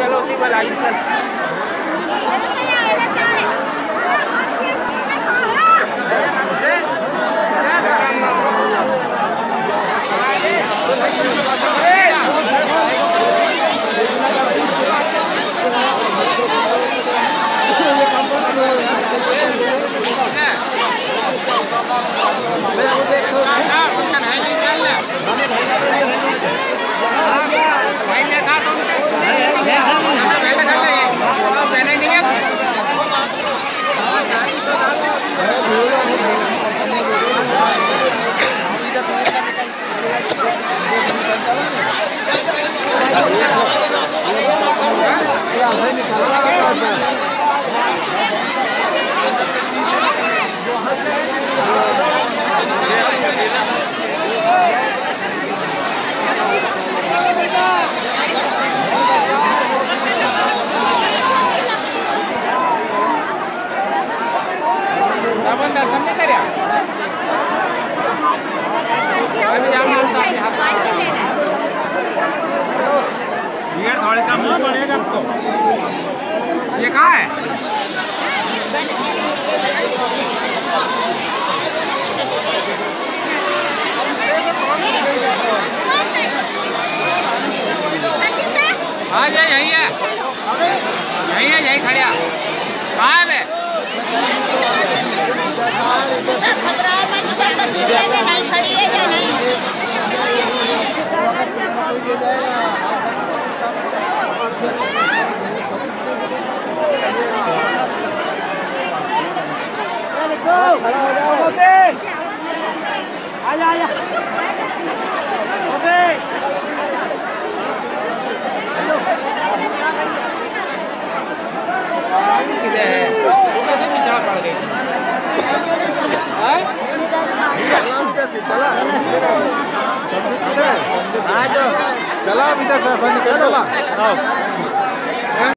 चलो उसी पर आई चल आपण दर्शन नाही करूया आम्ही जाम मानतो आपल्या हातात. ये थोड़े का मुँह पड़ेगा आपको ये कहाँ है? हाँ ये यही है। यही है यही खड़िया चला हाँ जो चला अभी तक निकल चला